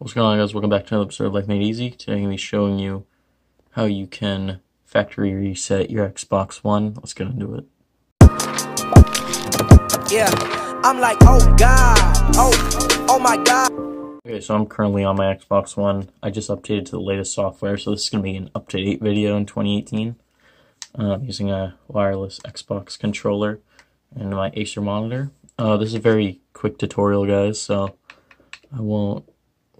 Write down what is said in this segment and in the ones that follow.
What's going on guys? Welcome back to another episode of Life Made Easy. Today I'm going to be showing you how you can factory reset your Xbox One. Let's get into it. Yeah, I'm like, oh god, oh, oh my god. Okay, so I'm currently on my Xbox One. I just updated to the latest software, so this is going to be an up-to-date video in 2018. Uh, I'm using a wireless Xbox controller and my Acer monitor. Uh, this is a very quick tutorial, guys, so I won't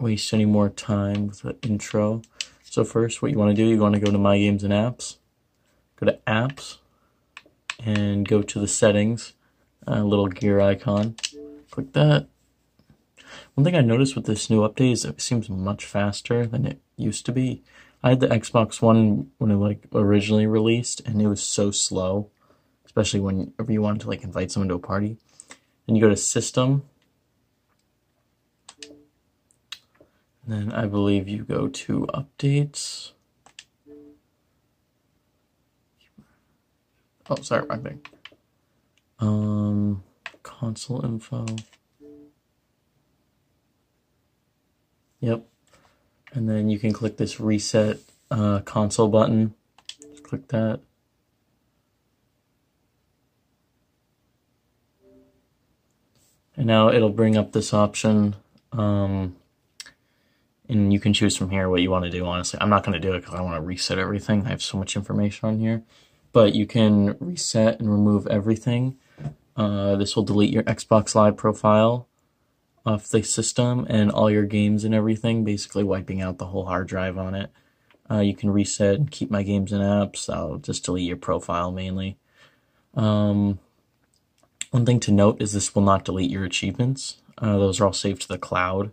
waste any more time with the intro. So first, what you want to do, you want to go to My Games and Apps, go to Apps, and go to the Settings, a little gear icon. Click that. One thing I noticed with this new update is it seems much faster than it used to be. I had the Xbox One when it like originally released, and it was so slow, especially whenever you wanted to like invite someone to a party. Then you go to System, then I believe you go to updates. Oh, sorry, wrong thing. Um, console info. Yep. And then you can click this reset uh, console button. Just click that. And now it'll bring up this option. Um, and you can choose from here what you want to do, honestly. I'm not going to do it because I want to reset everything. I have so much information on here. But you can reset and remove everything. Uh, this will delete your Xbox Live profile off the system and all your games and everything, basically wiping out the whole hard drive on it. Uh, you can reset and keep my games and apps. I'll just delete your profile mainly. Um, one thing to note is this will not delete your achievements. Uh, those are all saved to the cloud.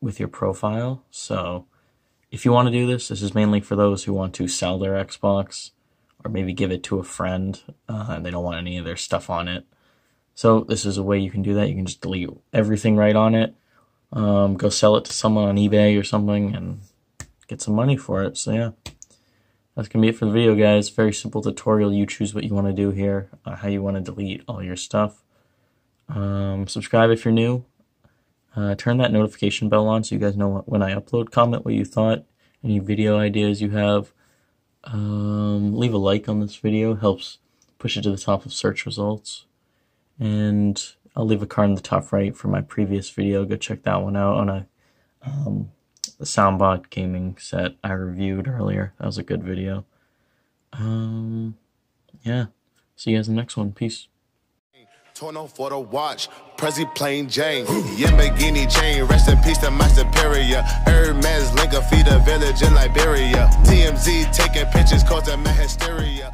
With your profile. So if you want to do this, this is mainly for those who want to sell their Xbox or maybe give it to a friend uh, and they don't want any of their stuff on it. So this is a way you can do that. You can just delete everything right on it, um, go sell it to someone on eBay or something, and get some money for it. So yeah, that's gonna be it for the video, guys. Very simple tutorial. You choose what you want to do here, uh, how you want to delete all your stuff. Um, subscribe if you're new. Uh, turn that notification bell on so you guys know when I upload. Comment what you thought, any video ideas you have. Um, leave a like on this video, helps push it to the top of search results. And I'll leave a card in the top right for my previous video. Go check that one out on a, um, Soundbot gaming set I reviewed earlier. That was a good video. Um, yeah. See you guys in the next one. Peace. Torno for the watch, Prezi plain Jane. Yamagini chain, rest in peace to my superior. Hermes link a feed a village in Liberia. TMZ taking pictures, causing my hysteria.